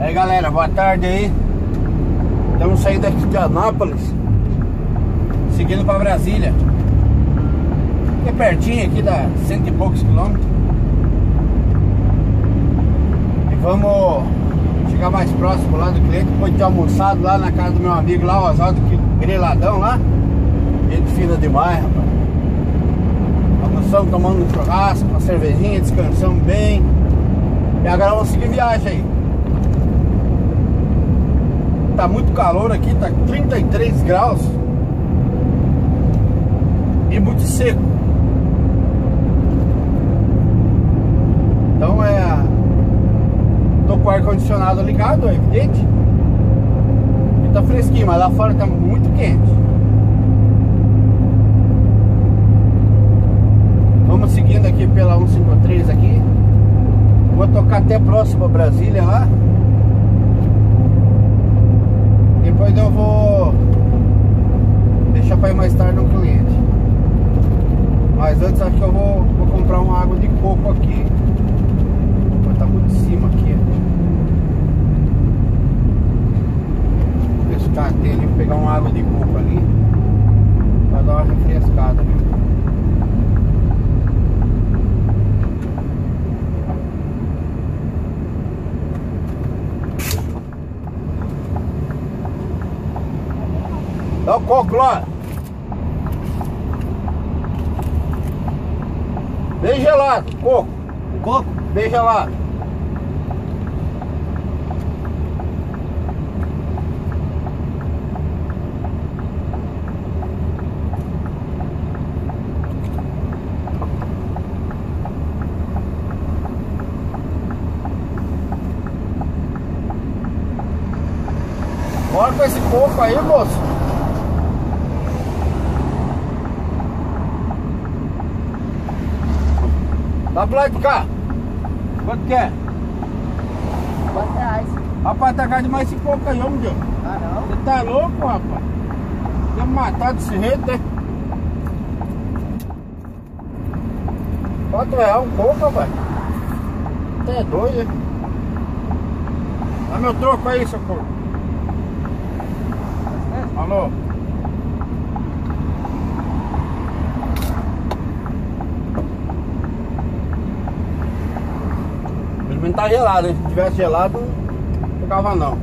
Aí galera, boa tarde aí. Estamos saindo aqui de Anápolis Seguindo para Brasília. É pertinho aqui, dá cento e poucos quilômetros. E vamos chegar mais próximo lá do cliente Depois de ter almoçado lá na casa do meu amigo lá, o Oswaldo Griladão lá. Gente fina demais, rapaz. Almoçamos, tomando um churrasco, uma cervejinha, descansamos bem. E agora vamos seguir viagem aí Tá muito calor aqui, tá 33 graus. E muito seco. Então é Tô com o ar-condicionado ligado, é evidente. E tá fresquinho, mas lá fora tá muito quente. Vamos seguindo aqui pela 153 aqui. Vou tocar até próximo a Brasília lá Depois eu vou deixar para ir mais tarde no cliente. Mas antes acho que eu vou, vou comprar uma água de coco aqui. Mas tá muito em cima aqui. Vou pescar dele, pegar uma água de coco ali. Pra dar uma refrescada. Dá o coco lá. Bem gelado, coco. Coco? Bem gelado. Bora com esse coco aí, moço. Dá pro lado de cá. Quanto que é? Quantos reais? Rapaz, tá caro demais esse coco aí, homem. Ah, não? Você tá louco, rapaz? Me matar desse jeito, né? Quatro reais um coco, rapaz. Você é doido, né? Dá meu troco aí, seu corpo. Alô? Tá gelado, hein? Se tivesse gelado, não ficava não.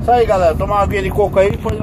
Isso aí, galera. Tomar uma aguinha de coco aí, depois eu...